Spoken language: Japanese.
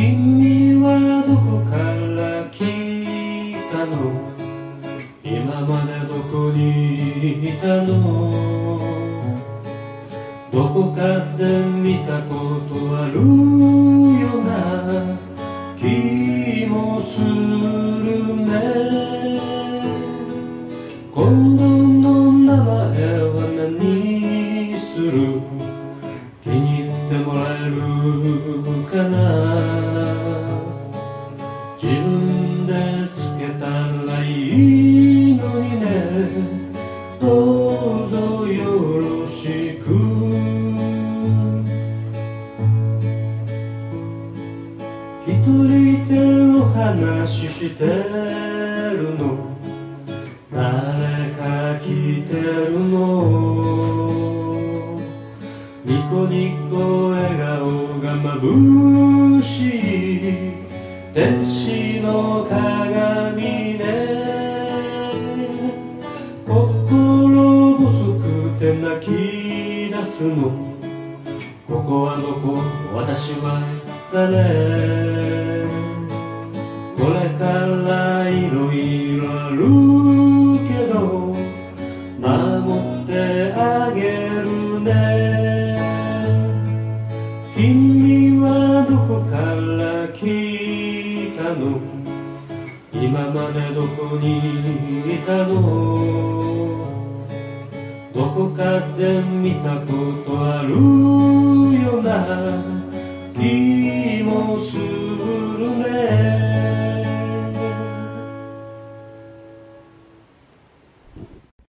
君はどこから来たの？今までどこにいたの？どこかで見たことある？話ししてるの。誰か聞いてるの。ニコニコ笑顔が眩しい。き出すのここはどこ私は誰？これからいろいろあるけど守ってあげるね。君はどこから来たの？今までどこにいたの？こかで見たことあるような